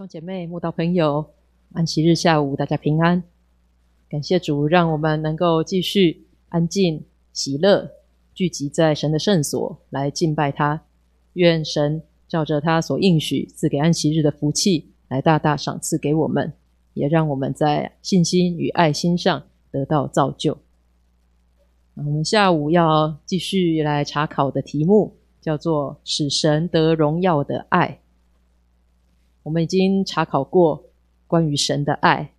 兄姐妹、慕道朋友，安息日下午大家平安。感谢主，让我们能够继续安静、喜乐，聚集在神的圣所来敬拜他。愿神照着他所应许赐给安息日的福气，来大大赏赐给我们，也让我们在信心与爱心上得到造就。我们下午要继续来查考的题目叫做“使神得荣耀的爱”。我们已经查考过关于神的爱，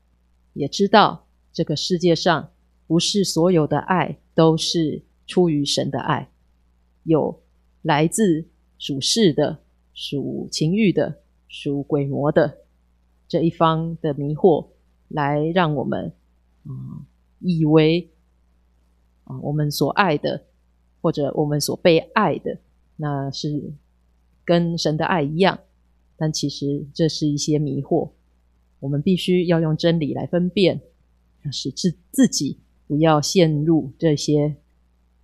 也知道这个世界上不是所有的爱都是出于神的爱，有来自属世的、属情欲的、属鬼魔的这一方的迷惑，来让我们啊以为啊我们所爱的或者我们所被爱的，那是跟神的爱一样。但其实这是一些迷惑，我们必须要用真理来分辨，使自自己不要陷入这些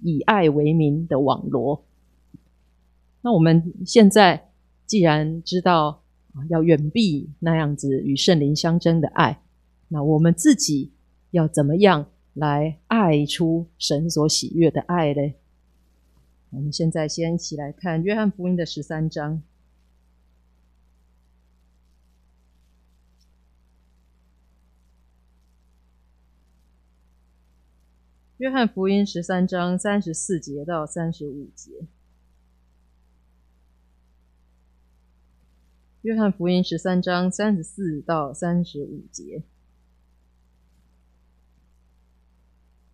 以爱为名的网罗。那我们现在既然知道要远避那样子与圣灵相争的爱，那我们自己要怎么样来爱出神所喜悦的爱呢？我们现在先一起来看约翰福音的十三章。约翰福音十三章三十四节到三十五节。约翰福音十三章三十四到三十五节。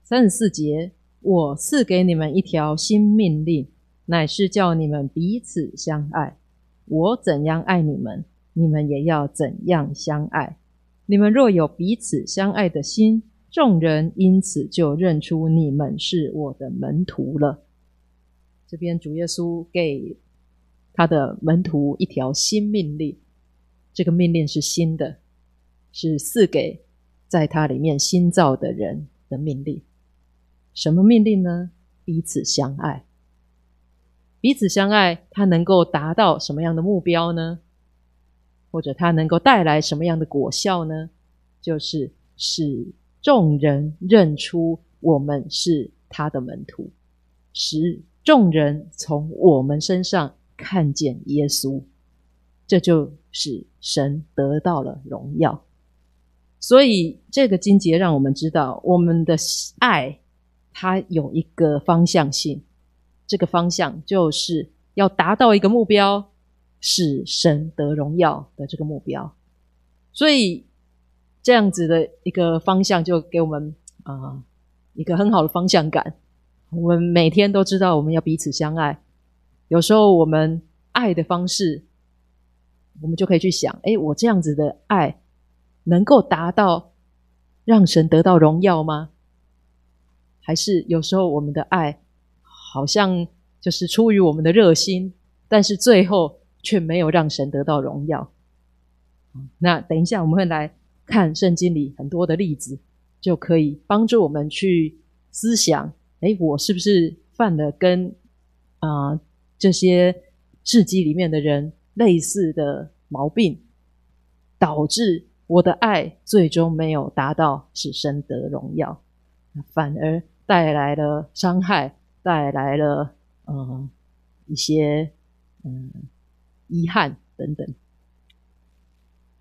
三十四节，我赐给你们一条新命令，乃是叫你们彼此相爱。我怎样爱你们，你们也要怎样相爱。你们若有彼此相爱的心。众人因此就认出你们是我的门徒了。这边主耶稣给他的门徒一条新命令，这个命令是新的，是赐给在他里面新造的人的命令。什么命令呢？彼此相爱。彼此相爱，它能够达到什么样的目标呢？或者它能够带来什么样的果效呢？就是使。众人认出我们是他的门徒，使众人从我们身上看见耶稣，这就是神得到了荣耀。所以这个经节让我们知道，我们的爱它有一个方向性，这个方向就是要达到一个目标，使神得荣耀的这个目标。所以。这样子的一个方向，就给我们啊一个很好的方向感。我们每天都知道我们要彼此相爱。有时候我们爱的方式，我们就可以去想：哎，我这样子的爱能够达到让神得到荣耀吗？还是有时候我们的爱好像就是出于我们的热心，但是最后却没有让神得到荣耀？那等一下我们会来。看圣经里很多的例子，就可以帮助我们去思想：哎，我是不是犯了跟啊这些事迹里面的人类似的毛病，导致我的爱最终没有达到使神得荣耀，反而带来了伤害，带来了呃一些嗯遗憾等等，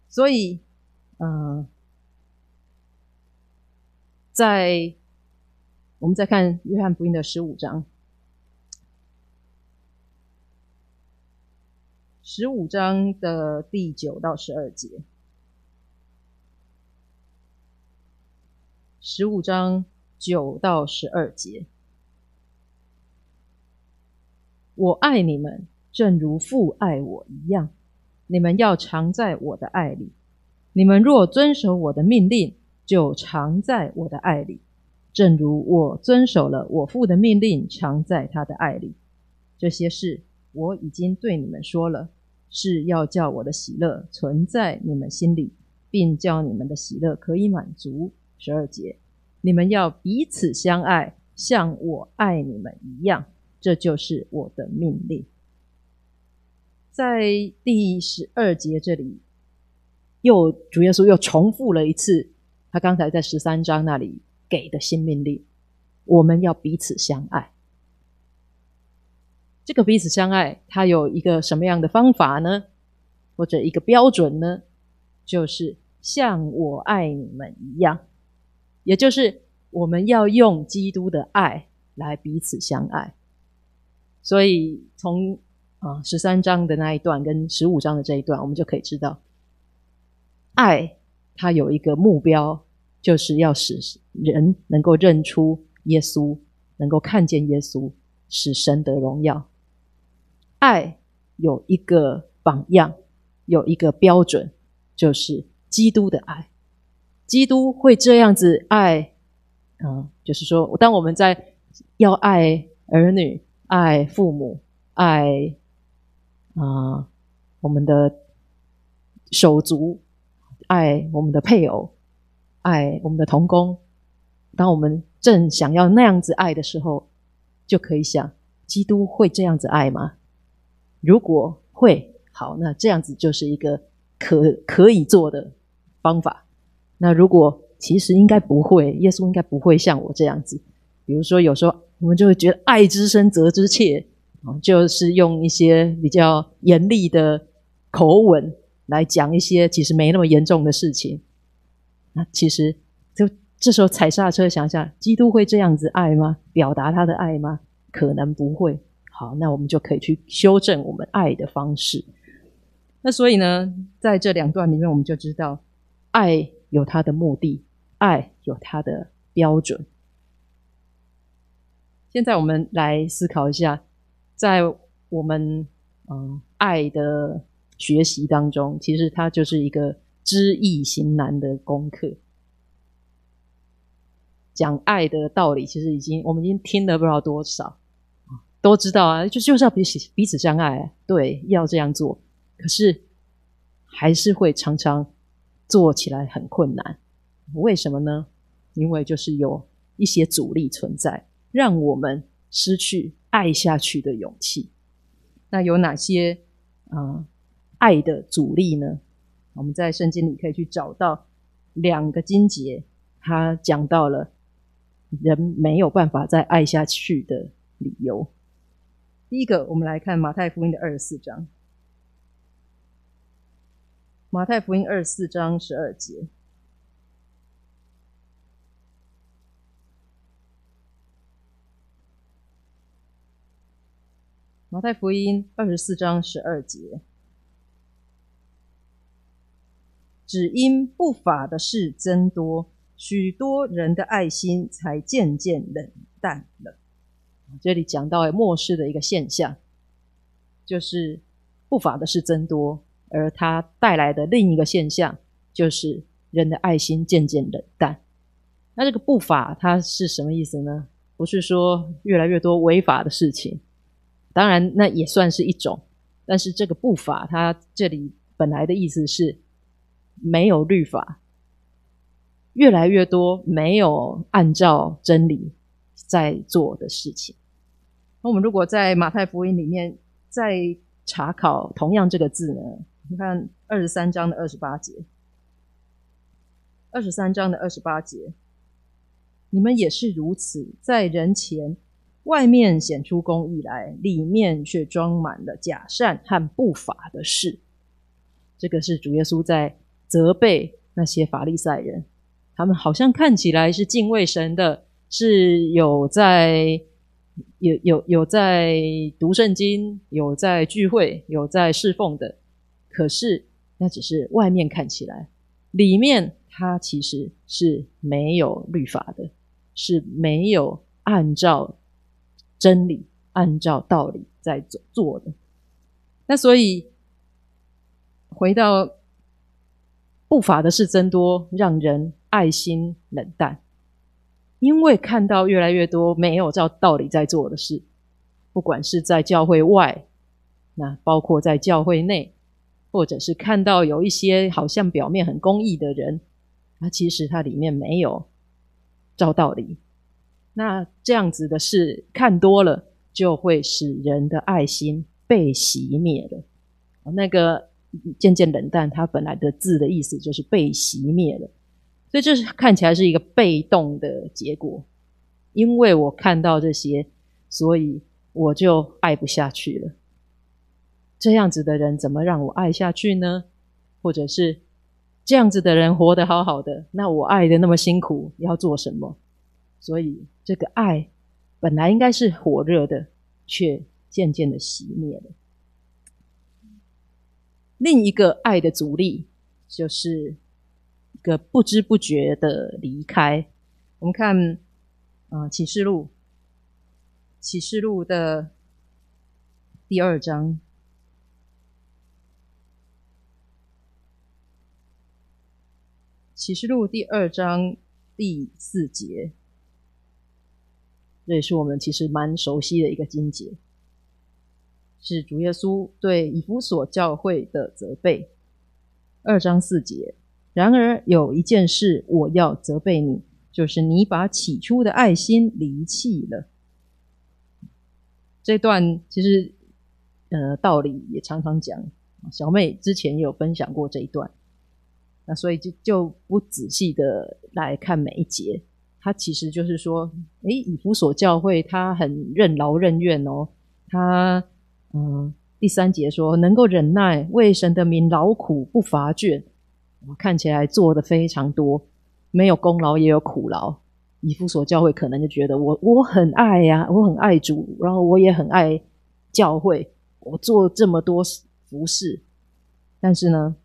所以。嗯，在我们再看约翰福音的十五章，十五章的第九到十二节，十五章九到十二节，我爱你们，正如父爱我一样，你们要常在我的爱里。你们若遵守我的命令，就常在我的爱里，正如我遵守了我父的命令，常在他的爱里。这些事我已经对你们说了，是要叫我的喜乐存在你们心里，并叫你们的喜乐可以满足。十二节，你们要彼此相爱，像我爱你们一样，这就是我的命令。在第十二节这里。又主耶稣又重复了一次他刚才在十三章那里给的新命令：我们要彼此相爱。这个彼此相爱，它有一个什么样的方法呢？或者一个标准呢？就是像我爱你们一样，也就是我们要用基督的爱来彼此相爱。所以从啊十三章的那一段跟十五章的这一段，我们就可以知道，爱它有一个目标，就是要使人能够认出耶稣，能够看见耶稣，使神得荣耀。爱有一个榜样，有一个标准，就是基督的爱。基督会这样子爱，嗯，就是说，当我们在要爱儿女、爱父母、爱啊我们的手足、爱我们的配偶、爱我们的同工，当我们正想要那样子爱的时候，就可以想：基督会这样子爱吗？如果会好，那这样子就是一个可可以做的方法。那如果其实应该不会，耶稣应该不会像我这样子。比如说，有时候我们就会觉得“爱之深，责之切”，就是用一些比较严厉的口吻来讲一些其实没那么严重的事情。那其实就这时候踩刹车，想想，基督会这样子爱吗？表达他的爱吗？可能不会。好，那我们就可以去修正我们爱的方式。那所以呢，在这两段里面，我们就知道，爱有它的目的，爱有它的标准。现在我们来思考一下，在我们嗯爱的学习当中，其实它就是一个知易行难的功课。讲爱的道理，其实已经我们已经听了不知道多少。都知道啊，就就是要彼此彼此相爱，对，要这样做。可是还是会常常做起来很困难，为什么呢？因为就是有一些阻力存在，让我们失去爱下去的勇气。那有哪些啊爱的阻力呢？我们在圣经里可以去找到两个经节，他讲到了人没有办法再爱下去的理由。第一个，我们来看马太福音的二十四章。马太福音二十四章十二节。马太福音二十四章十二节，只因不法的事增多，许多人的爱心才渐渐冷淡了。这里讲到末世的一个现象，就是不法的事增多，而它带来的另一个现象，就是人的爱心渐渐冷淡。那这个不法它是什么意思呢？不是说越来越多违法的事情，当然那也算是一种，但是这个不法，它这里本来的意思是没有律法，越来越多没有按照真理在做的事情。那我们如果在马太福音里面再查考同样这个字呢？你看二十三章的二十八节，二十三章的二十八节，你们也是如此，在人前外面显出公义来，里面却装满了假善和不法的事。这个是主耶稣在责备那些法利赛人，他们好像看起来是敬畏神的，是有在。有有有在读圣经，有在聚会，有在侍奉的，可是那只是外面看起来，里面他其实是没有律法的，是没有按照真理、按照道理在做做的。那所以回到不法的事增多，让人爱心冷淡。因为看到越来越多没有照道理在做的事，不管是在教会外，那包括在教会内，或者是看到有一些好像表面很公义的人，那其实他里面没有照道理。那这样子的事看多了，就会使人的爱心被熄灭了。那个渐渐冷淡，它本来的字的意思就是被熄灭了。所以这是看起来是一个被动的结果，因为我看到这些，所以我就爱不下去了。这样子的人怎么让我爱下去呢？或者是这样子的人活得好好的，那我爱的那么辛苦，要做什么？所以这个爱本来应该是火热的，却渐渐的熄灭了。另一个爱的阻力就是一。个不知不觉的离开。我们看啊，《启示录》《启示录》的第二章，《启示录》第二章第四节，这也是我们其实蛮熟悉的一个经节，是主耶稣对以弗所教会的责备。二章四节。然而有一件事我要责备你，就是你把起初的爱心离弃了。这段其实，呃，道理也常常讲。小妹之前也有分享过这一段，那所以就就不仔细的来看每一节。他其实就是说，诶，以弗所教会他很任劳任怨哦。他嗯，第三节说能够忍耐，为神的名劳苦不乏倦。看起来做的非常多，没有功劳也有苦劳。以弗所教会可能就觉得我我很爱呀，我很爱主，然后我也很爱教会，我做这么多服饰，但是呢，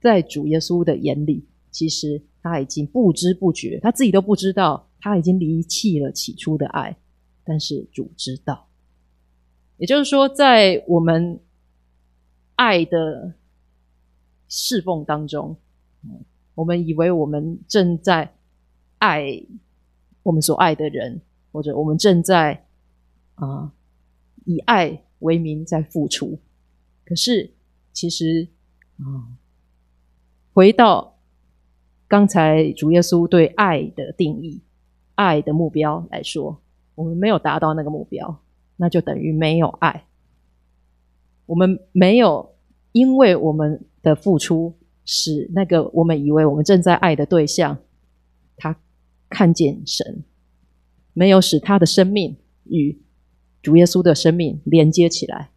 在主耶稣的眼里，其实他已经不知不觉，他自己都不知道，他已经离弃了起初的爱。但是主知道，也就是说，在我们爱的。侍奉当中，我们以为我们正在爱我们所爱的人，或者我们正在啊以爱为名在付出。可是，其实啊，回到刚才主耶稣对爱的定义、爱的目标来说，我们没有达到那个目标，那就等于没有爱。我们没有，因为我们。的付出，使那个我们以为我们正在爱的对象，他看见神，没有使他的生命与主耶稣的生命连接起来。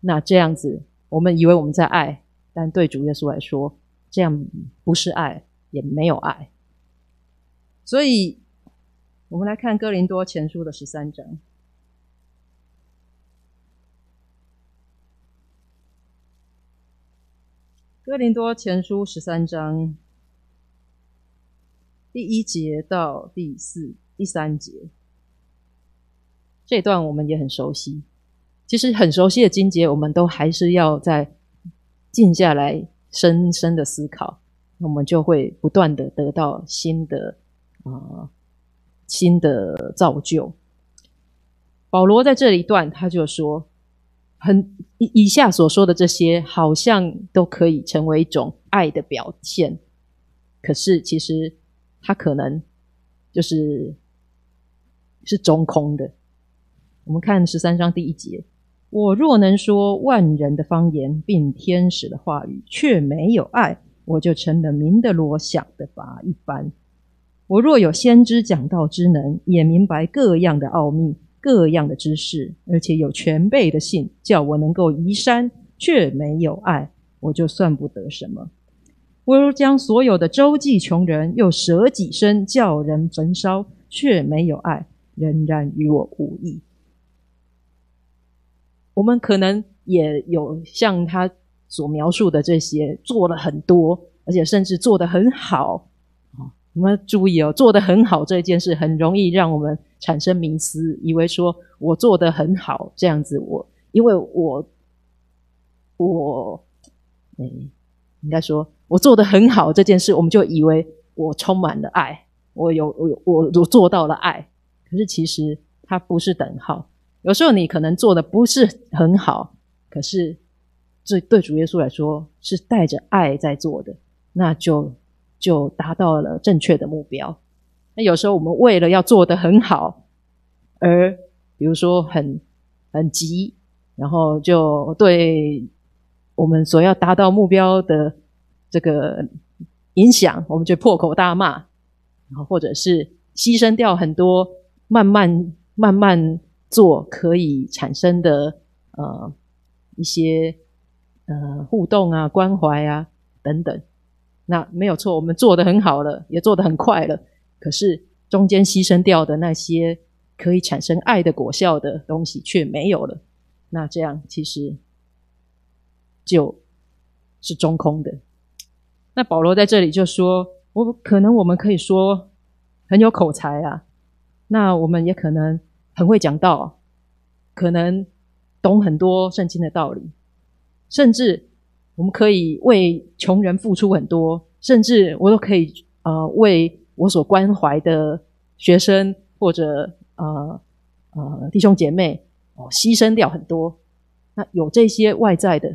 那这样子，我们以为我们在爱，但对主耶稣来说，这样不是爱，也没有爱。所以，我们来看哥林多前书的十三章。哥林多前书十三章第一节到第四第三节，这段我们也很熟悉。其实很熟悉的经节，我们都还是要在静下来，深深的思考，我们就会不断的得到新的啊新的造就。保罗在这一段他就说。很以以下所说的这些，好像都可以成为一种爱的表现，可是其实它可能就是是中空的。我们看十三章第一节：我若能说万人的方言，并天使的话语，却没有爱，我就成了明的罗想的法一般。我若有先知讲道之能，也明白各样的奥秘。各样的知识，而且有全备的信，叫我能够移山，却没有爱，我就算不得什么。我若将所有的周济穷人，又舍己身叫人焚烧，却没有爱，仍然与我无异。我们可能也有像他所描述的这些，做了很多，而且甚至做得很好。我们注意哦，做得很好这件事，很容易让我们。产生迷思，以为说我做的很好，这样子我，因为我，我，嗯，应该说我做的很好这件事，我们就以为我充满了爱，我有我有我我做到了爱，可是其实它不是等号。有时候你可能做的不是很好，可是这对主耶稣来说是带着爱在做的，那就就达到了正确的目标。那有时候我们为了要做的很好，而比如说很很急，然后就对我们所要达到目标的这个影响，我们就破口大骂，然后或者是牺牲掉很多慢慢慢慢做可以产生的呃一些呃互动啊、关怀啊等等。那没有错，我们做的很好了，也做得很快了。可是中间牺牲掉的那些可以产生爱的果效的东西却没有了。那这样其实就是中空的。那保罗在这里就说：“我可能我们可以说很有口才啊，那我们也可能很会讲道，可能懂很多圣经的道理，甚至。”我们可以为穷人付出很多，甚至我都可以呃为我所关怀的学生或者呃呃弟兄姐妹哦牺牲掉很多。那有这些外在的，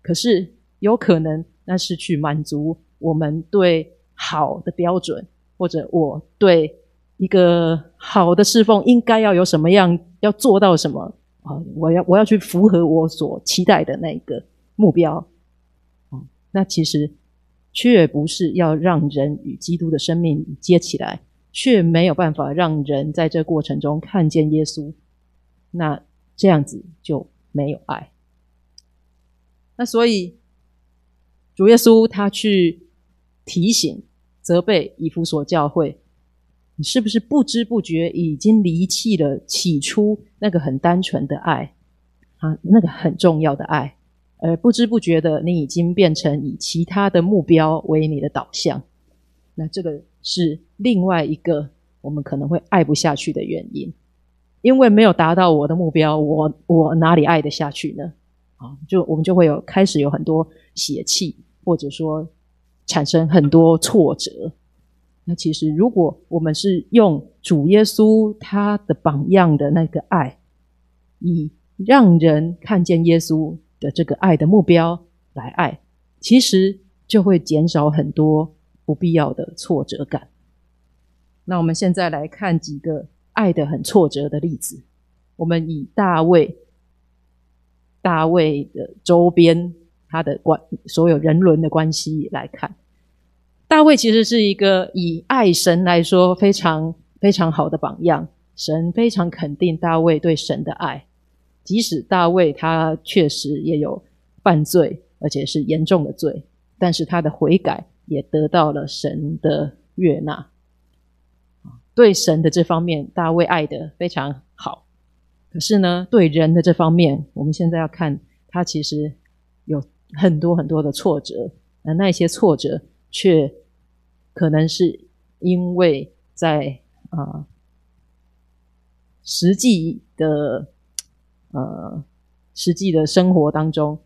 可是有可能那是去满足我们对好的标准，或者我对一个好的侍奉应该要有什么样，要做到什么啊？我要我要去符合我所期待的那个目标。那其实却不是要让人与基督的生命接起来，却没有办法让人在这过程中看见耶稣。那这样子就没有爱。那所以主耶稣他去提醒、责备以弗所教会，你是不是不知不觉已经离弃了起初那个很单纯的爱啊？那个很重要的爱。而不知不觉的，你已经变成以其他的目标为你的导向，那这个是另外一个我们可能会爱不下去的原因，因为没有达到我的目标，我我哪里爱得下去呢？啊，就我们就会有开始有很多邪气，或者说产生很多挫折。那其实如果我们是用主耶稣他的榜样的那个爱，以让人看见耶稣。的这个爱的目标来爱，其实就会减少很多不必要的挫折感。那我们现在来看几个爱的很挫折的例子。我们以大卫，大卫的周边他的关所有人伦的关系来看，大卫其实是一个以爱神来说非常非常好的榜样。神非常肯定大卫对神的爱。即使大卫他确实也有犯罪，而且是严重的罪，但是他的悔改也得到了神的悦纳。对神的这方面，大卫爱的非常好。可是呢，对人的这方面，我们现在要看他其实有很多很多的挫折。那那些挫折却可能是因为在啊实际的。呃，实际的生活当中，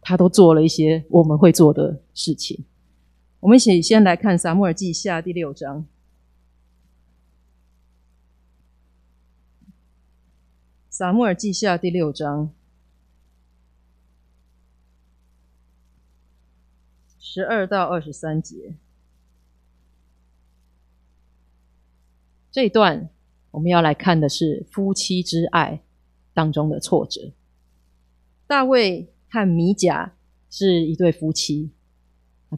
他都做了一些我们会做的事情。我们先先来看《撒母耳记下》第六章，《撒母耳记下》第六章十二到二十三节，这一段我们要来看的是夫妻之爱。当中的挫折。大卫和米甲是一对夫妻，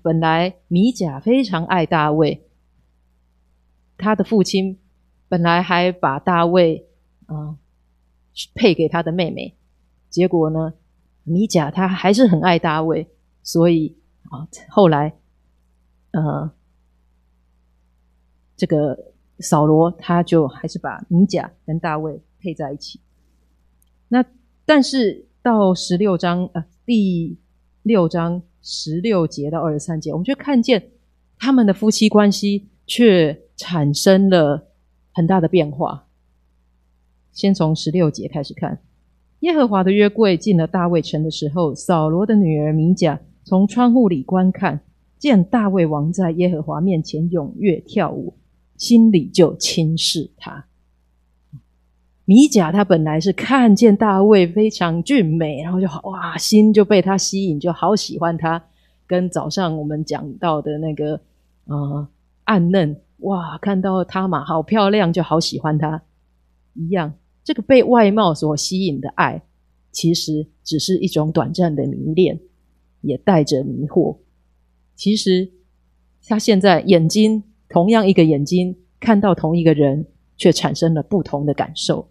本来米甲非常爱大卫，他的父亲本来还把大卫啊配给他的妹妹，结果呢，米甲他还是很爱大卫，所以啊后来呃这个扫罗他就还是把米甲跟大卫配在一起。那但是到十六章啊，第六章十六节到二十三节，我们却看见他们的夫妻关系却产生了很大的变化。先从十六节开始看，耶和华的约柜进了大卫城的时候，扫罗的女儿米甲从窗户里观看，见大卫王在耶和华面前踊跃跳舞，心里就轻视他。米甲他本来是看见大卫非常俊美，然后就哇，心就被他吸引，就好喜欢他。跟早上我们讲到的那个呃暗嫩哇，看到他嘛好漂亮，就好喜欢他一样。这个被外貌所吸引的爱，其实只是一种短暂的迷恋，也带着迷惑。其实他现在眼睛同样一个眼睛看到同一个人，却产生了不同的感受。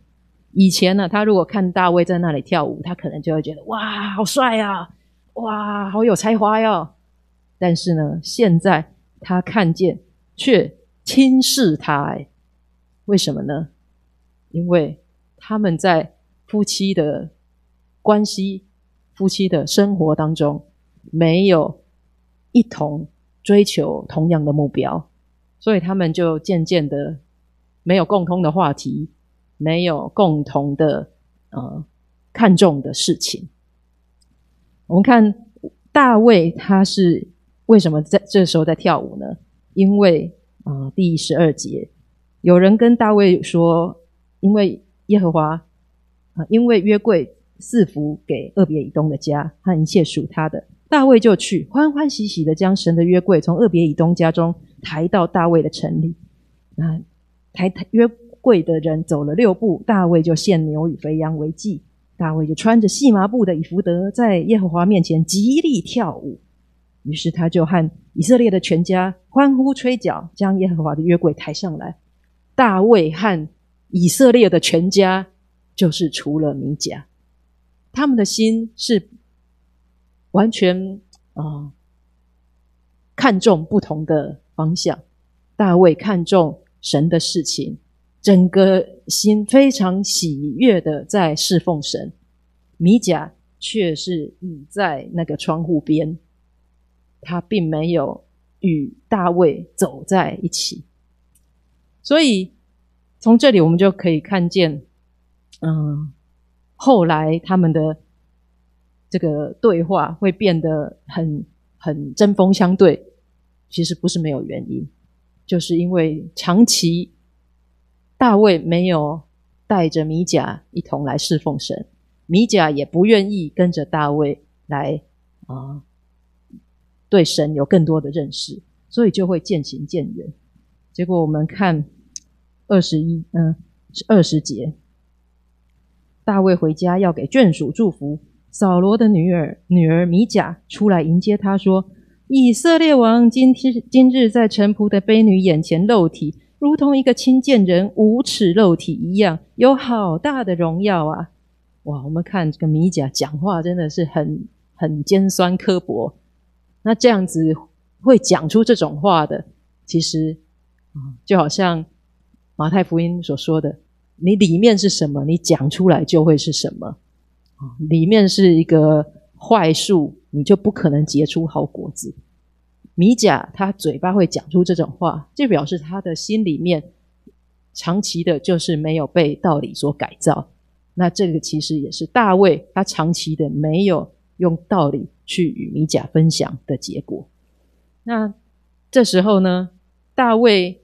以前呢，他如果看大卫在那里跳舞，他可能就会觉得哇，好帅啊，哇，好有才华哟。但是呢，现在他看见却轻视他，哎，为什么呢？因为他们在夫妻的关系、夫妻的生活当中，没有一同追求同样的目标，所以他们就渐渐的没有共通的话题，没有共同的呃看重的事情。我们看大卫，他是为什么在这时候在跳舞呢？因为啊，第十二节有人跟大卫说，因为耶和华。啊，因为约柜赐福给厄别以东的家和一切属他的，大卫就去欢欢喜喜的将神的约柜从厄别以东家中抬到大卫的城里。啊，抬抬约柜的人走了六步，大卫就献牛与肥羊为祭。大卫就穿着细麻布的以弗德，在耶和华面前极力跳舞。于是他就和以色列的全家欢呼吹角，将耶和华的约柜抬上来。大卫和以色列的全家。就是除了米甲，他们的心是完全啊看重不同的方向。大卫看重神的事情，整个心非常喜悦的在侍奉神。米甲却是倚在那个窗户边，他并没有与大卫走在一起。所以从这里我们就可以看见。嗯，后来他们的这个对话会变得很很针锋相对，其实不是没有原因，就是因为长期大卫没有带着米甲一同来侍奉神，米甲也不愿意跟着大卫来啊，对神有更多的认识，所以就会渐行渐远。结果我们看二十一，嗯，二十节。大卫回家要给眷属祝福，扫罗的女儿女儿米甲出来迎接他，说：“以色列王今天今日在臣仆的婢女眼前露体，如同一个亲见人无耻肉体一样，有好大的荣耀啊！”哇，我们看这个米甲讲话真的是很很尖酸刻薄。那这样子会讲出这种话的，其实啊，就好像马太福音所说的。你里面是什么，你讲出来就会是什么。里面是一个坏树，你就不可能结出好果子。米甲他嘴巴会讲出这种话，就表示他的心里面长期的就是没有被道理所改造。那这个其实也是大卫他长期的没有用道理去与米甲分享的结果。那这时候呢，大卫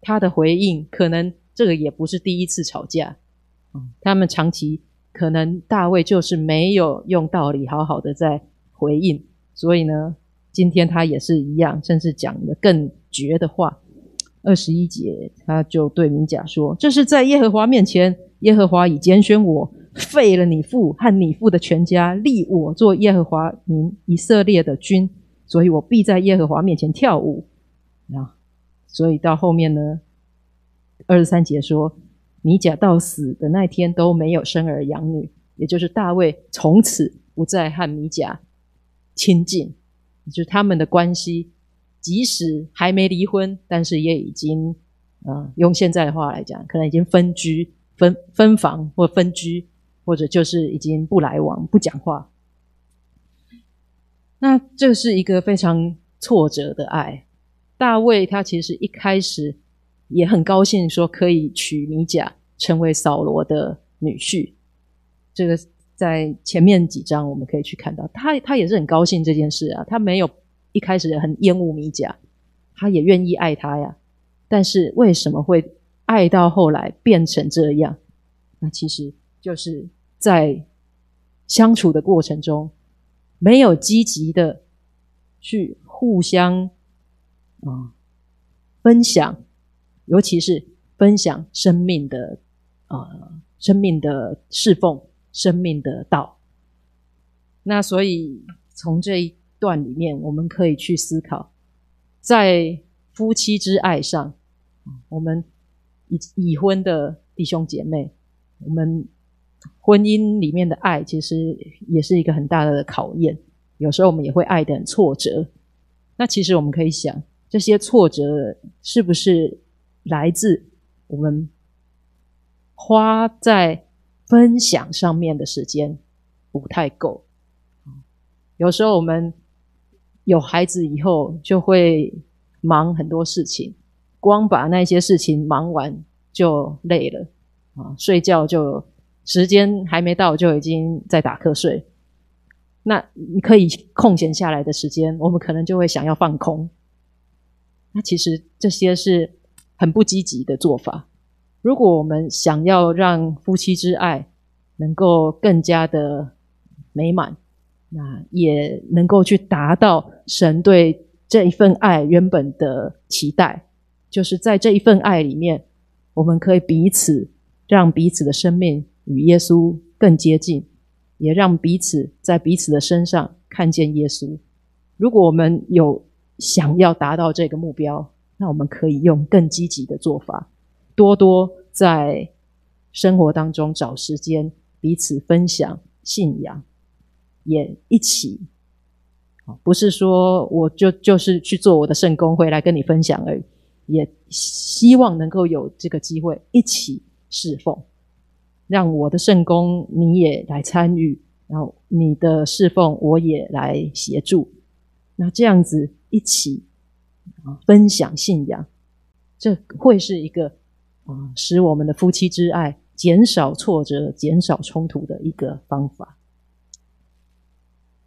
他的回应可能。这个也不是第一次吵架，他们长期可能大卫就是没有用道理好好的在回应，所以呢，今天他也是一样，甚至讲的更绝的话。二十一节，他就对米甲说：“这是在耶和华面前，耶和华已拣选我，废了你父和你父的全家，立我做耶和华民以色列的君，所以我必在耶和华面前跳舞。”啊，所以到后面呢？二十三节说，米甲到死的那天都没有生儿养女，也就是大卫从此不再和米甲亲近，就是他们的关系，即使还没离婚，但是也已经，啊，用现在的话来讲，可能已经分居、分分房或分居，或者就是已经不来往、不讲话。那这是一个非常挫折的爱。大卫他其实一开始。也很高兴说可以娶米甲成为扫罗的女婿，这个在前面几章我们可以去看到，他他也是很高兴这件事啊，他没有一开始很厌恶米甲，他也愿意爱他呀，但是为什么会爱到后来变成这样？那其实就是在相处的过程中，没有积极的去互相啊分享。尤其是分享生命的，呃，生命的侍奉，生命的道。那所以从这一段里面，我们可以去思考，在夫妻之爱上，我们已已婚的弟兄姐妹，我们婚姻里面的爱，其实也是一个很大的考验。有时候我们也会爱的很挫折。那其实我们可以想，这些挫折是不是来自我们花在分享上面的时间不太够？有时候我们有孩子以后，就会忙很多事情，光把那些事情忙完就累了啊，睡觉就时间还没到就已经在打瞌睡。那你可以空闲下来的时间，我们可能就会想要放空。那其实这些是很不积极的做法。如果我们想要让夫妻之爱能够更加的美满，那也能够去达到神对这一份爱原本的期待，就是在这一份爱里面，我们可以彼此让彼此的生命与耶稣更接近。也让彼此在彼此的身上看见耶稣。如果我们有想要达到这个目标，那我们可以用更积极的做法，多多在生活当中找时间彼此分享信仰，也一起不是说我就就是去做我的圣功回来跟你分享而已，也希望能够有这个机会一起侍奉。让我的圣功你也来参与，然后你的侍奉我也来协助，那这样子一起分享信仰，这会是一个啊使我们的夫妻之爱减少挫折、减少冲突的一个方法。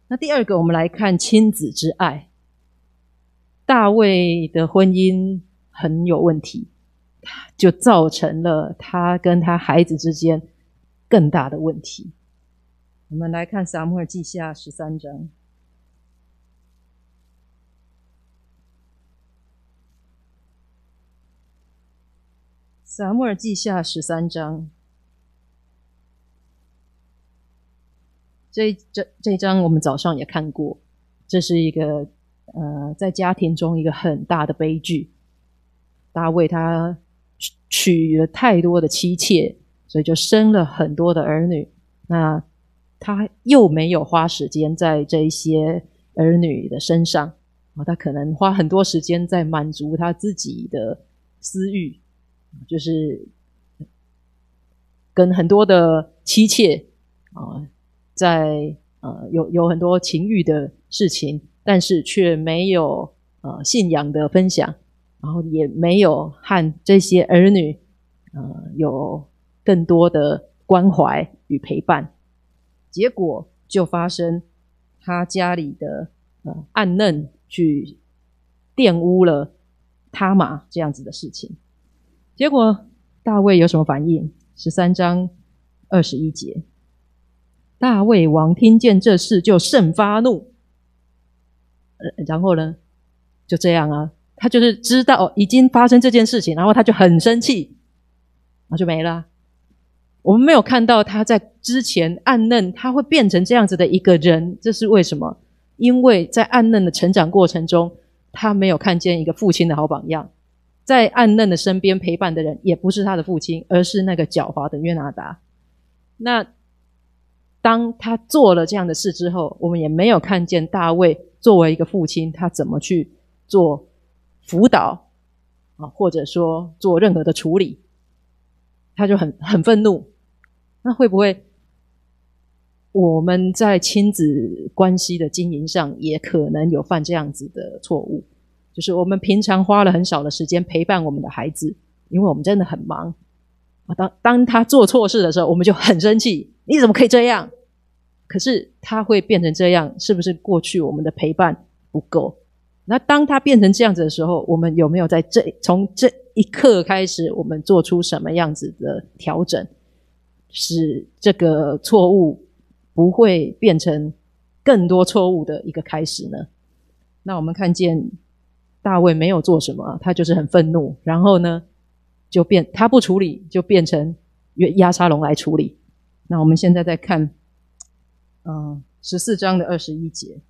那第二个，我们来看亲子之爱。大卫的婚姻很有问题，就造成了他跟他孩子之间。更大的问题。我们来看《撒母耳记下》十三章，《撒母耳记下》十三章。这这这一章我们早上也看过，这是一个呃，在家庭中一个很大的悲剧。大卫他娶了太多的妻妾。所以就生了很多的儿女，那他又没有花时间在这些儿女的身上啊，他可能花很多时间在满足他自己的私欲，就是跟很多的妻妾啊，在呃有有很多情欲的事情，但是却没有呃信仰的分享，然后也没有和这些儿女呃有。更多的关怀与陪伴，结果就发生他家里的呃暗嫩去玷污了他玛这样子的事情。结果大卫有什么反应？十三章二十一节，大卫王听见这事就甚发怒。然后呢，就这样啊，他就是知道已经发生这件事情，然后他就很生气，然后就没了。我们没有看到他在之前暗嫩，他会变成这样子的一个人，这是为什么？因为在暗嫩的成长过程中，他没有看见一个父亲的好榜样，在暗嫩的身边陪伴的人也不是他的父亲，而是那个狡猾的约拿达。那当他做了这样的事之后，我们也没有看见大卫作为一个父亲，他怎么去做辅导啊，或者说做任何的处理，他就很很愤怒。那会不会我们在亲子关系的经营上也可能有犯这样子的错误？就是我们平常花了很少的时间陪伴我们的孩子，因为我们真的很忙啊。当当他做错事的时候，我们就很生气，你怎么可以这样？可是他会变成这样，是不是过去我们的陪伴不够？那当他变成这样子的时候，我们有没有在这从这一刻开始，我们做出什么样子的调整？使这个错误不会变成更多错误的一个开始呢？那我们看见大卫没有做什么，他就是很愤怒，然后呢，就变他不处理，就变成约押沙龙来处理。那我们现在再看，嗯，十四章的二十一节，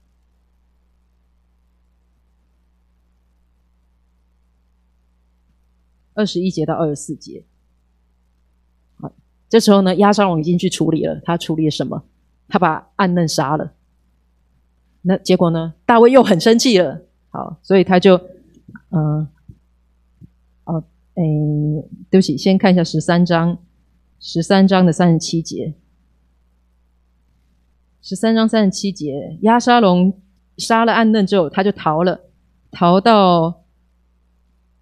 二十一节到二十四节。好，这时候呢，押沙龙已经去处理了，他处理什么？他把暗嫩杀了。那结果呢？大卫又很生气了。好，所以他就，嗯，哦，哎，对不起，先看一下十三章，十三章的三十七节。十三章三十七节，亚沙龙杀了暗嫩之后，他就逃了，逃到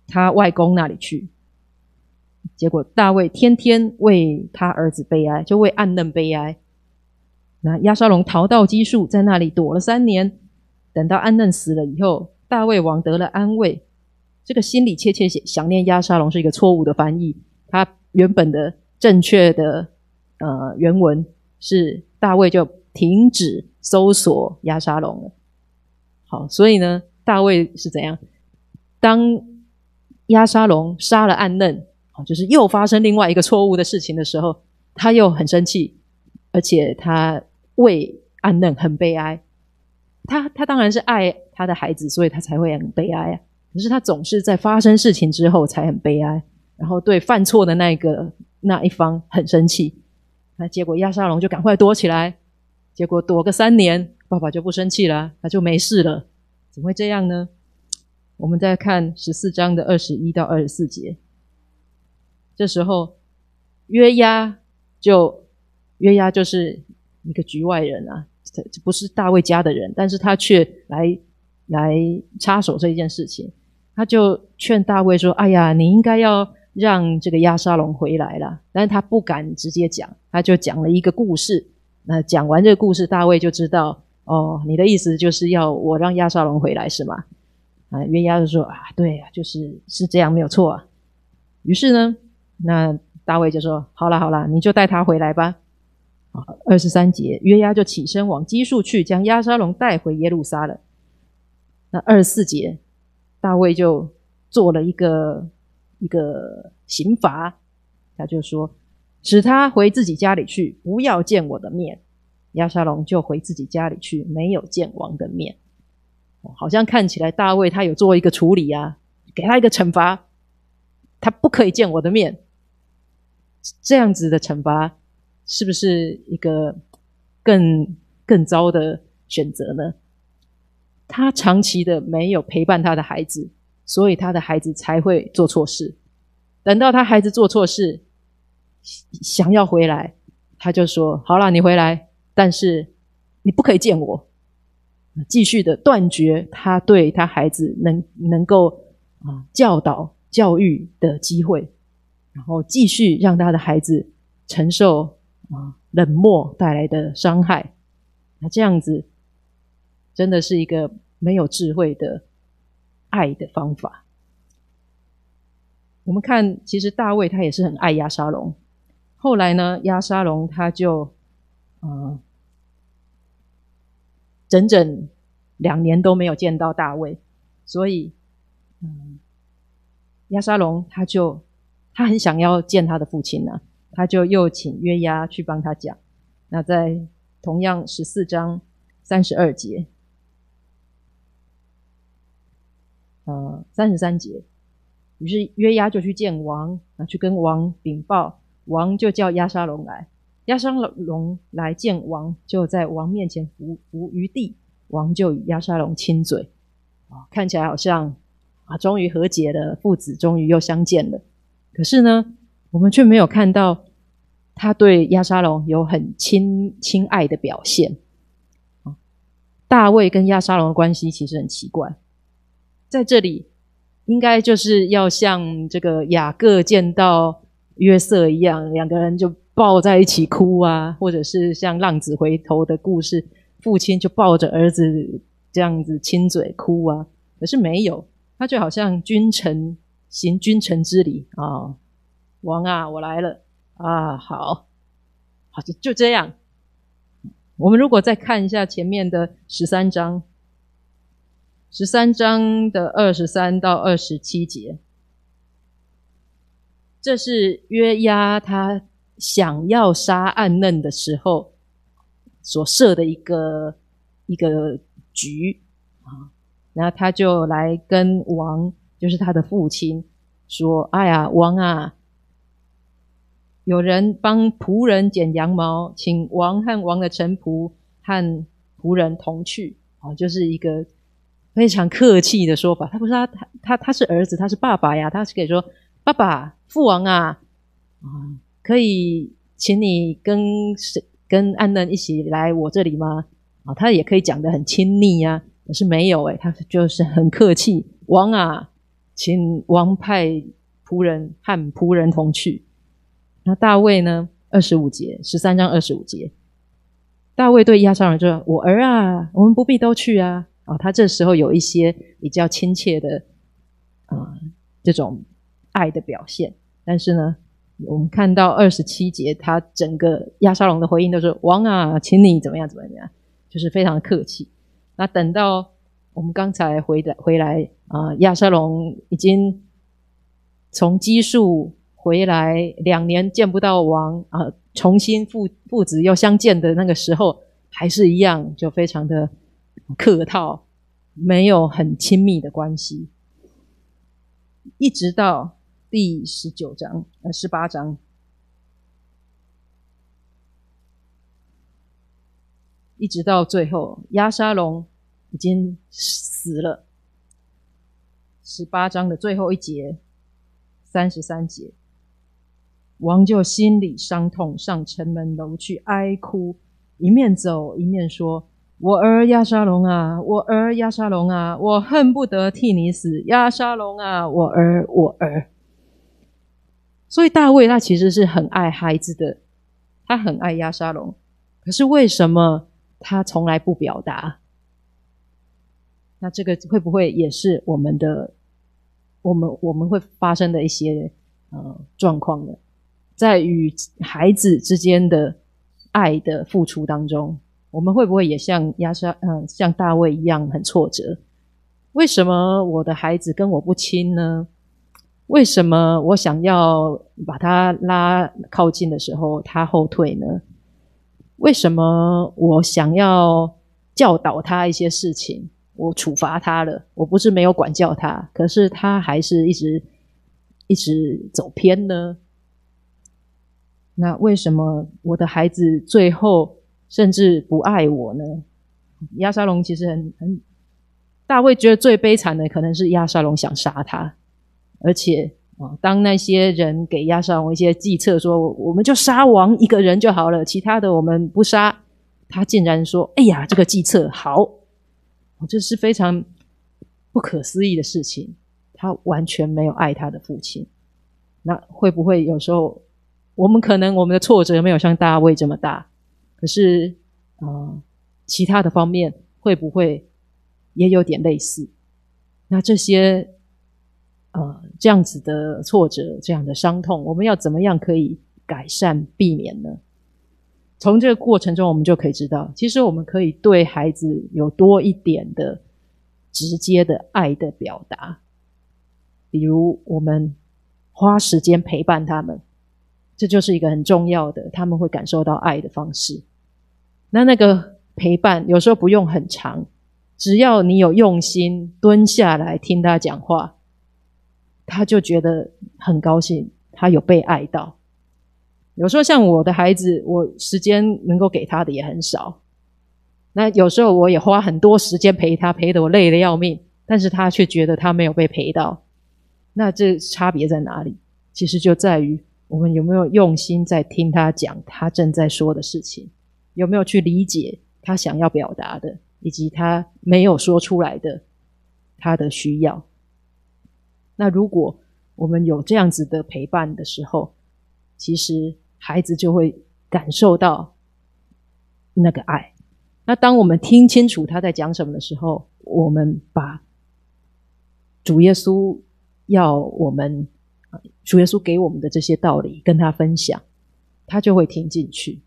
他外公那里去。结果大卫天天为他儿子悲哀，就为暗嫩悲哀。那亚沙龙逃到基述，在那里躲了三年。等到暗嫩死了以后，大卫王得了安慰。这个心里切切想念亚沙龙是一个错误的翻译，他原本的正确的呃原文是大卫就。停止搜索亚沙龙了。好，所以呢，大卫是怎样？当亚沙龙杀了暗嫩，就是又发生另外一个错误的事情的时候，他又很生气，而且他为暗嫩很悲哀。他他当然是爱他的孩子，所以他才会很悲哀啊。可是他总是在发生事情之后才很悲哀，然后对犯错的那个那一方很生气。那结果亚沙龙就赶快躲起来。结果躲个三年，爸爸就不生气了，他就没事了。怎么会这样呢？我们再看十四章的二十一到二十四节。这时候约押就约押就是一个局外人啊，这不是大卫家的人，但是他却来来插手这一件事情。他就劝大卫说：“哎呀，你应该要让这个亚沙龙回来了。”但是他不敢直接讲，他就讲了一个故事。那讲完这个故事，大卫就知道哦，你的意思就是要我让亚沙龙回来是吗？啊，约押就说啊，对呀，就是是这样，没有错啊。于是呢，那大卫就说：好了好了，你就带他回来吧。啊，二十三节，约押就起身往基述去，将亚沙龙带回耶路撒冷。那二十四节，大卫就做了一个一个刑罚，他就说。使他回自己家里去，不要见我的面。亚沙龙就回自己家里去，没有见王的面。好像看起来大卫他有做一个处理啊，给他一个惩罚，他不可以见我的面。这样子的惩罚是不是一个更更糟的选择呢？他长期的没有陪伴他的孩子，所以他的孩子才会做错事。等到他孩子做错事，想要回来，他就说：“好了，你回来，但是你不可以见我。”继续的断绝他对他孩子能能够啊教导教育的机会，然后继续让他的孩子承受冷漠带来的伤害。那这样子真的是一个没有智慧的爱的方法。我们看，其实大卫他也是很爱亚沙龙。后来呢，亚沙龙他就，呃，整整两年都没有见到大卫，所以，嗯，亚沙龙他就他很想要见他的父亲呢，他就又请约押去帮他讲。那在同样十四章三十二节，呃，三十三节，于是约押就去见王，啊，去跟王禀报。王就叫亚沙龙来，亚沙龙来见王，就在王面前伏伏于地，王就与亚沙龙亲嘴，啊，看起来好像啊，终于和解了，父子终于又相见了。可是呢，我们却没有看到他对亚沙龙有很亲亲爱的表现。大卫跟亚沙龙的关系其实很奇怪，在这里应该就是要像这个雅各见到。约瑟一样，两个人就抱在一起哭啊，或者是像浪子回头的故事，父亲就抱着儿子这样子亲嘴哭啊。可是没有，他就好像君臣行君臣之礼啊，王啊，我来了啊，好，好就就这样。我们如果再看一下前面的十三章，十三章的二十三到二十七节。这是约押他想要杀暗嫩的时候所设的一个一个局啊，然后他就来跟王，就是他的父亲说：“哎呀，王啊，有人帮仆人剪羊毛，请王和王的臣仆和仆人同去。”啊，就是一个非常客气的说法。他不是他他他他是儿子，他是爸爸呀，他是可以说：“爸爸，父王啊，啊，可以请你跟跟安嫩一起来我这里吗？”啊，他也可以讲的很亲昵呀，可是没有诶，他就是很客气。王啊，请王派仆人和仆人同去。那大卫呢？二十五节，十三章二十五节，大卫对亚沙龙说：“我儿啊，我们不必都去啊。”啊，他这时候有一些比较亲切的啊这种爱的表现。但是呢，我们看到二十七节，他整个亚沙龙的回应都是：“王啊，请你怎么样怎么样。”就是非常的客气。那等到我们刚才回来回来啊，亚沙龙已经从基数回来两年，见不到王啊，重新父父子又相见的那个时候，还是一样，就非常的客套，没有很亲密的关系。一直到第十九章呃十八章。一直到最后，亚沙龙已经死了。十八章的最后一节，三十三节，王就心里伤痛，上城门楼去哀哭，一面走一面说：“我儿亚沙龙啊，我儿亚沙龙啊，我恨不得替你死，亚沙龙啊，我儿我儿。”所以大卫他其实是很爱孩子的，他很爱亚沙龙，可是为什么？他从来不表达，那这个会不会也是我们的、我们我们会发生的一些呃状况呢？在与孩子之间的爱的付出当中，我们会不会也像亚沙嗯像大卫一样很挫折？为什么我的孩子跟我不亲呢？为什么我想要把他拉靠近的时候，他后退呢？为什么我想要教导他一些事情，我处罚他了？我不是没有管教他，可是他还是一直一直走偏呢？那为什么我的孩子最后甚至不爱我呢？亚沙龙其实很很，大卫觉得最悲惨的可能是亚沙龙想杀他，而且。啊！当那些人给亚沙龙一些计策，说我们就杀王一个人就好了，其他的我们不杀。他竟然说：“哎呀，这个计策好！”这是非常不可思议的事情。他完全没有爱他的父亲。那会不会有时候我们可能我们的挫折没有像大卫这么大？可是啊，其他的方面会不会也有点类似？那这些。呃，这样子的挫折，这样的伤痛，我们要怎么样可以改善、避免呢？从这个过程中，我们就可以知道，其实我们可以对孩子有多一点的直接的爱的表达，比如我们花时间陪伴他们，这就是一个很重要的，他们会感受到爱的方式。那那个陪伴有时候不用很长，只要你有用心蹲下来听他讲话。他就觉得很高兴，他有被爱到。有时候像我的孩子，我时间能够给他的也很少。那有时候我也花很多时间陪他，陪得我累得要命，但是他却觉得他没有被陪到。那这差别在哪里？其实就在于我们有没有用心在听他讲他正在说的事情，有没有去理解他想要表达的，以及他没有说出来的他的需要。那如果我们有这样子的陪伴的时候，其实孩子就会感受到那个爱。那当我们听清楚他在讲什么的时候，我们把主耶稣要我们，主耶稣给我们的这些道理跟他分享，他就会听进去，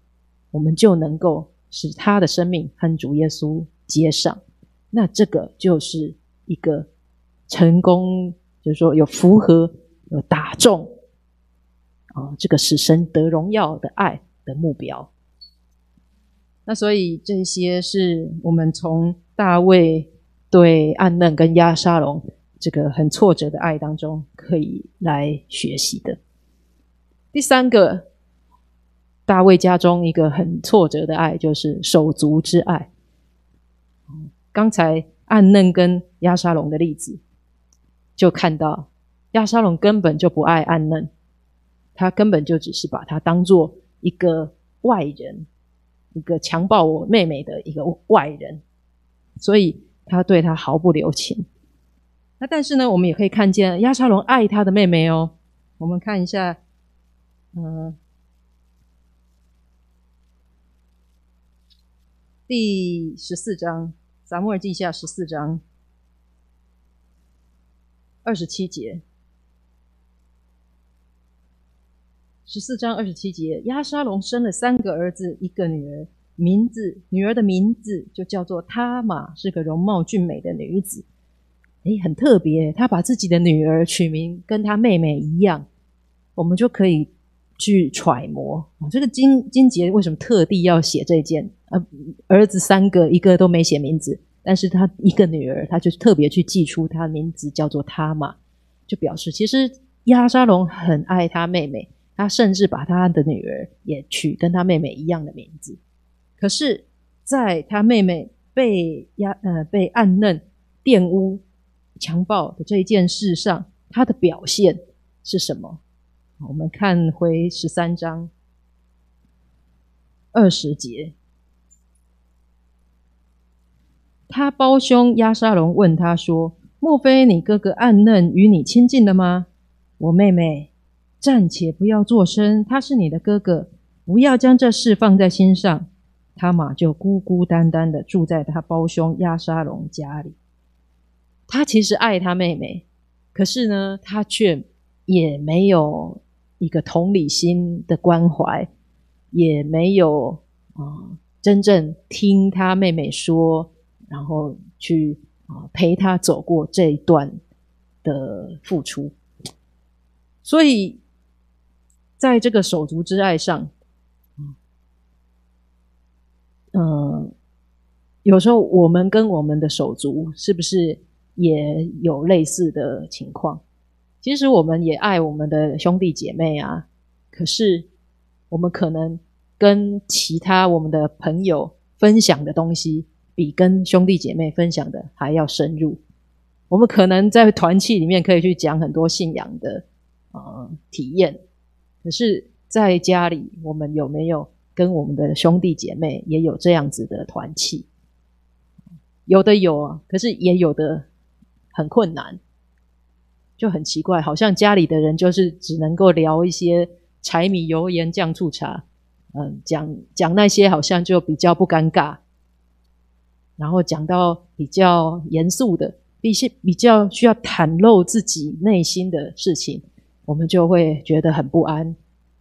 我们就能够使他的生命和主耶稣接上。那这个就是一个成功。就是说，有符合、有打中啊，这个使神得荣耀的爱的目标。那所以这些是我们从大卫对暗嫩跟亚沙龙这个很挫折的爱当中可以来学习的。第三个，大卫家中一个很挫折的爱，就是手足之爱。刚才暗嫩跟亚沙龙的例子，就看到亚沙龙根本就不爱暗嫩，他根本就只是把他当做一个外人，一个强暴我妹妹的一个外人，所以他对他毫不留情。那但是呢，我们也可以看见亚沙龙爱他的妹妹哦。我们看一下，嗯，第十四章。撒母耳记下十四章二十七节，十四章二十七节，亚沙龙生了三个儿子，一个女儿，名字女儿的名字就叫做他玛，是个容貌俊美的女子。哎，很特别，他把自己的女儿取名跟他妹妹一样，我们就可以去揣摩啊，这个金金杰为什么特地要写这件？呃，儿子三个，一个都没写名字，但是他一个女儿，他就特别去记出他名字叫做他嘛，就表示其实亚沙龙很爱他妹妹，他甚至把他的女儿也取跟他妹妹一样的名字。可是，在他妹妹被压呃被暗嫩、玷污、强暴的这一件事上，他的表现是什么？我们看回十三章二十节。他胞兄亚沙龙问他说：“莫非你哥哥暗嫩与你亲近了吗？”我妹妹暂且不要作声，他是你的哥哥，不要将这事放在心上。他马就孤孤单单的住在他胞兄亚沙龙家里。他其实爱他妹妹，可是呢，他却也没有一个同理心的关怀，也没有啊真正听他妹妹说。然后去啊陪他走过这一段的付出，所以在这个手足之爱上，嗯，有时候我们跟我们的手足是不是也有类似的情况？其实我们也爱我们的兄弟姐妹啊，可是我们可能跟其他我们的朋友分享的东西。比跟兄弟姐妹分享的还要深入。我们可能在团契里面可以去讲很多信仰的呃体验，可是在家里，我们有没有跟我们的兄弟姐妹也有这样子的团契？有的有啊，可是也有的很困难，就很奇怪，好像家里的人就是只能够聊一些柴米油盐酱醋茶，嗯，讲讲那些好像就比较不尴尬。然后讲到比较严肃的一些比较需要袒露自己内心的事情，我们就会觉得很不安，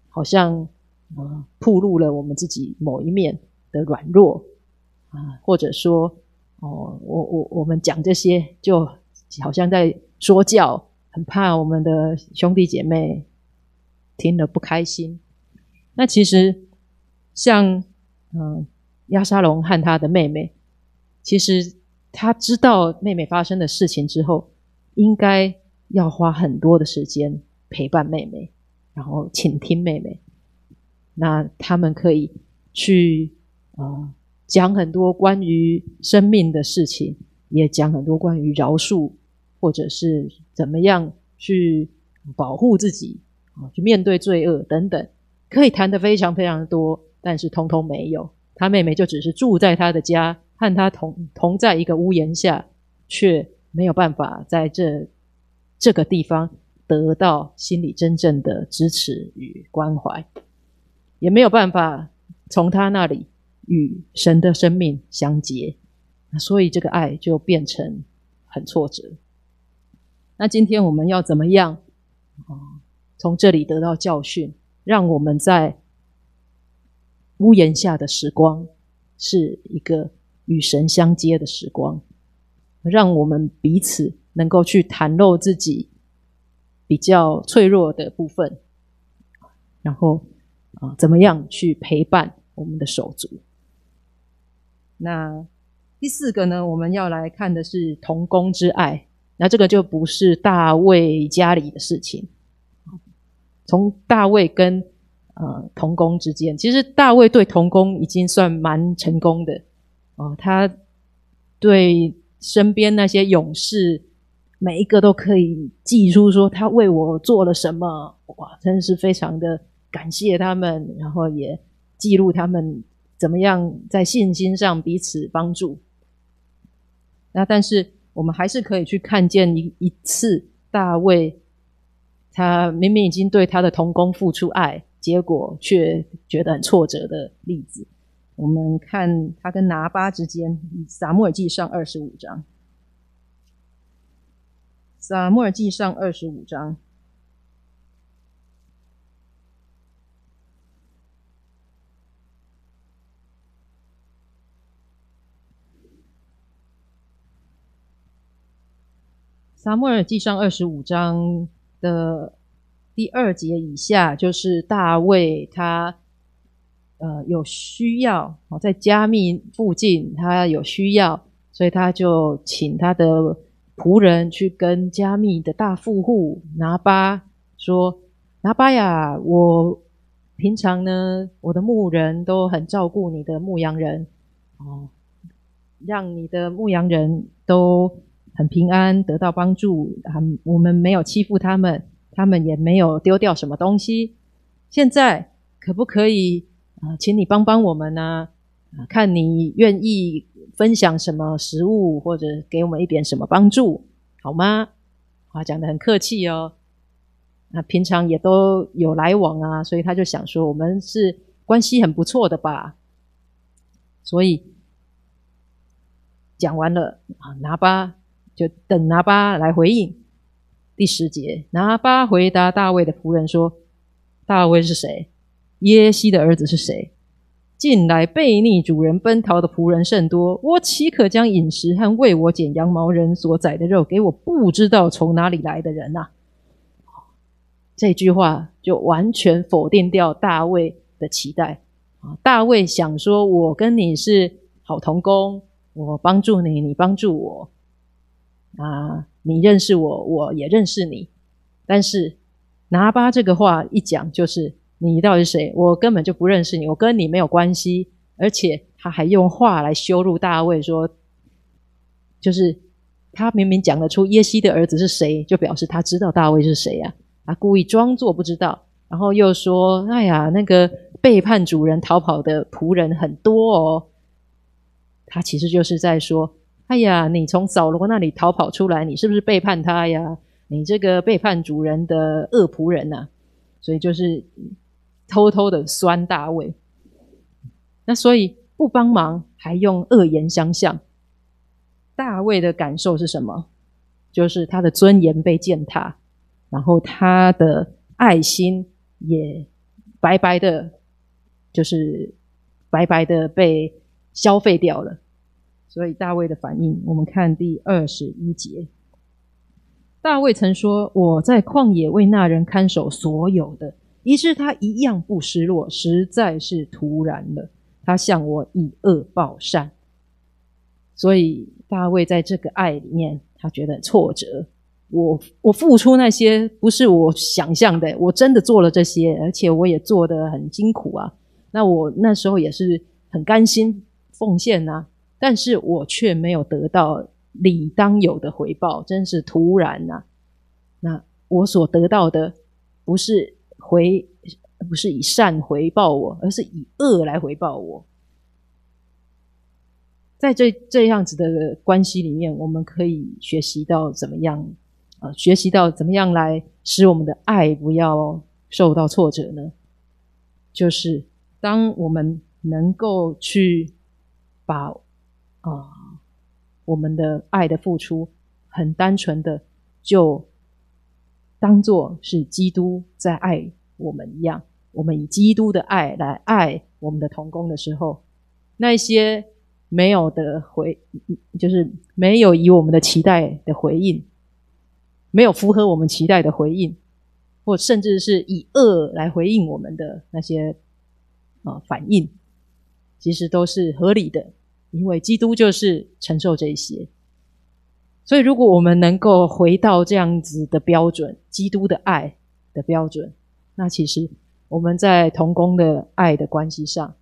好像啊暴露了我们自己某一面的软弱啊，或者说哦，我我我们讲这些就好像在说教，很怕我们的兄弟姐妹听了不开心。那其实像嗯亚沙龙和他的妹妹。其实他知道妹妹发生的事情之后，应该要花很多的时间陪伴妹妹，然后倾听妹妹。那他们可以去啊讲很多关于生命的事情，也讲很多关于饶恕，或者是怎么样去保护自己啊，去面对罪恶等等，可以谈的非常非常的多。但是通通没有，他妹妹就只是住在他的家。和他同同在一个屋檐下，却没有办法在这这个地方得到心里真正的支持与关怀，也没有办法从他那里与神的生命相结，所以这个爱就变成很挫折。那今天我们要怎么样？从这里得到教训，让我们在屋檐下的时光是一个。与神相接的时光，让我们彼此能够去袒露自己比较脆弱的部分，然后啊，怎么样去陪伴我们的手足？那第四个呢？我们要来看的是同工之爱那这个就不是大卫家里的事情。从大卫跟呃童工之间，其实大卫对童工已经算蛮成功的哦，他对身边那些勇士。每一个都可以记出说他为我做了什么，哇，真的是非常的感谢他们，然后也记录他们怎么样在信心上彼此帮助。那但是我们还是可以去看见一一次大卫，他明明已经对他的同工付出爱，结果却觉得很挫折的例子。我们看他跟拿巴之间，撒母耳记上二十五章。撒母耳记上二十五章，撒母耳记上二十五章的第二节以下，就是大卫他呃有需要哦，在加密附近他有需要，所以他就请他的。仆人去跟加密的大富户拿巴说：“拿巴呀，我平常呢，我的牧人都很照顾你的牧羊人哦，让你的牧羊人都很平安，得到帮助。很我们没有欺负他们，他们也没有丢掉什么东西。现在可不可以啊，请你帮帮我们呢？看你愿意。”分享什么食物，或者给我们一点什么帮助，好吗？啊，讲的很客气哦。那平常也都有来往啊，所以他就想说，我们是关系很不错的吧。所以讲完了啊，拿巴就等拿巴来回应。第十节，拿巴回答大卫的仆人说：“大卫是谁？耶西的儿子是谁？”近来背逆主人奔逃的仆人甚多，我岂可将饮食和为我剪羊毛人所宰的肉给我不知道从哪里来的人呐？这句话就完全否定掉大卫的期待啊！大卫想说：“我跟你是好同工，我帮助你，你帮助我啊！你认识我，我也认识你。”但是拿巴这个话一讲，就是。你到底是谁？我根本就不认识你，我跟你没有关系。而且他还用话来羞辱大卫，说，就是他明明讲得出耶西的儿子是谁，就表示他知道大卫是谁呀？他故意装作不知道，然后又说：“哎呀，那个背叛主人逃跑的仆人很多哦。”他其实就是在说：“哎呀，你从扫罗那里逃跑出来，你是不是背叛他呀？你这个背叛主人的恶仆人呐！”所以就是。偷偷的酸大卫，那所以不帮忙还用恶言相向，大卫的感受是什么？就是他的尊严被践踏，然后他的爱心也白白的，就是白白的被消费掉了。所以大卫的反应，我们看第二十一节，大卫曾说：“我在旷野为那人看守所有的。”于是他一样不失落，实在是突然了。他向我以恶报善，所以大卫在这个爱里面，他觉得挫折。我我付出那些不是我想象的，我真的做了这些，而且我也做得很辛苦啊。那我那时候也是很甘心奉献呐，但是我却没有得到理当有的回报，真是突然呐。那我所得到的不是。回不是以善回报我，而是以恶来回报我。在这这样子的关系里面，我们可以学习到怎么样啊？学习到怎么样来使我们的爱不要受到挫折呢？就是当我们能够去把啊我们的爱的付出很单纯的就。当做是基督在爱我们一样，我们以基督的爱来爱我们的同工的时候，那些没有的回，就是没有以我们的期待的回应，没有符合我们期待的回应，或甚至是以恶来回应我们的那些啊反应，其实都是合理的，因为基督就是承受这些。所以，如果我们能够回到这样子的标准，基督的爱的标准，那其实我们在同工的爱的关系上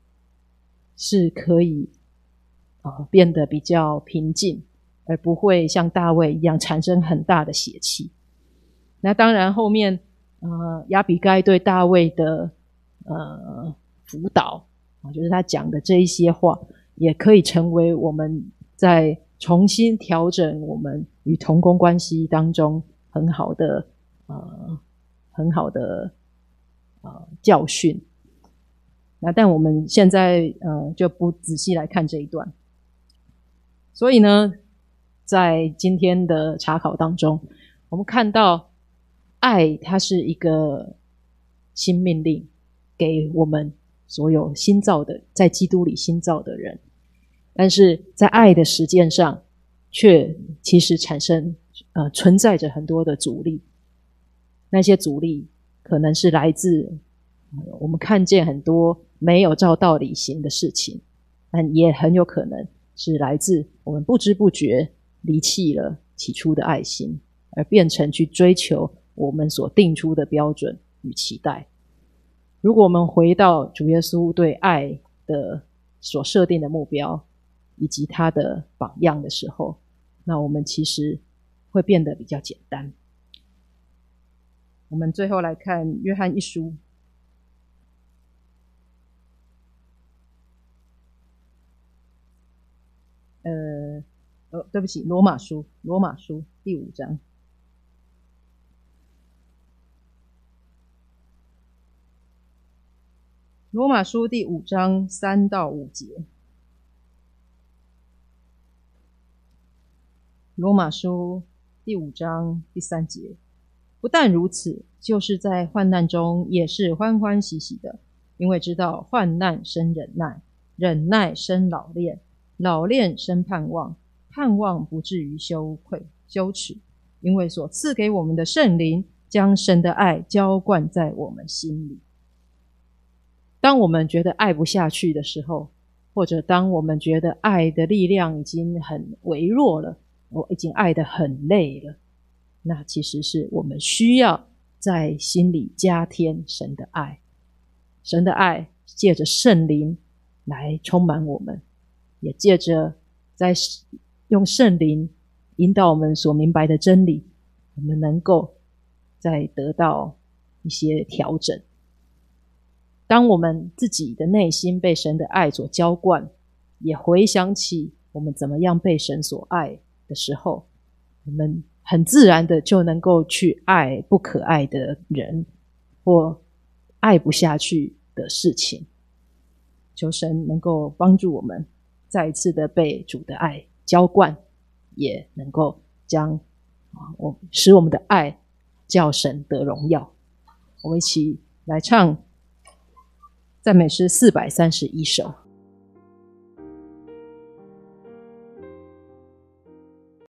是可以啊变得比较平静，而不会像大卫一样产生很大的邪气。那当然，后面呃亚比该对大卫的呃辅导啊，就是他讲的这一些话，也可以成为我们在。重新调整我们与同工关系当中很好的呃很好的呃教训。那但我们现在呃就不仔细来看这一段。所以呢，在今天的查考当中，我们看到爱它是一个新命令，给我们所有新造的在基督里新造的人。但是在爱的实践上，却其实产生呃存在着很多的阻力。那些阻力可能是来自我们看见很多没有照道理行的事情，但也很有可能是来自我们不知不觉离弃了起初的爱心，而变成去追求我们所定出的标准与期待。如果我们回到主耶稣对爱的所设定的目标。以及他的榜样的时候，那我们其实会变得比较简单。我们最后来看约翰一书，呃，呃，对不起，罗马书，罗马书第五章，罗马书第五章三到五节。罗马书第五章第三节，不但如此，就是在患难中也是欢欢喜喜的，因为知道患难生忍耐，忍耐生老练，老练生盼望，盼望不至于羞愧羞耻，因为所赐给我们的圣灵将神的爱浇灌在我们心里。当我们觉得爱不下去的时候，或者当我们觉得爱的力量已经很微弱了。我已经爱得很累了，那其实是我们需要在心里加添神的爱，神的爱借着圣灵来充满我们，也借着在用圣灵引导我们所明白的真理，我们能够再得到一些调整。当我们自己的内心被神的爱所浇灌，也回想起我们怎么样被神所爱。的时候，我们很自然的就能够去爱不可爱的人，或爱不下去的事情。求神能够帮助我们再次的被主的爱浇灌，也能够将啊，我使我们的爱叫神得荣耀。我们一起来唱赞美诗四百三十一首。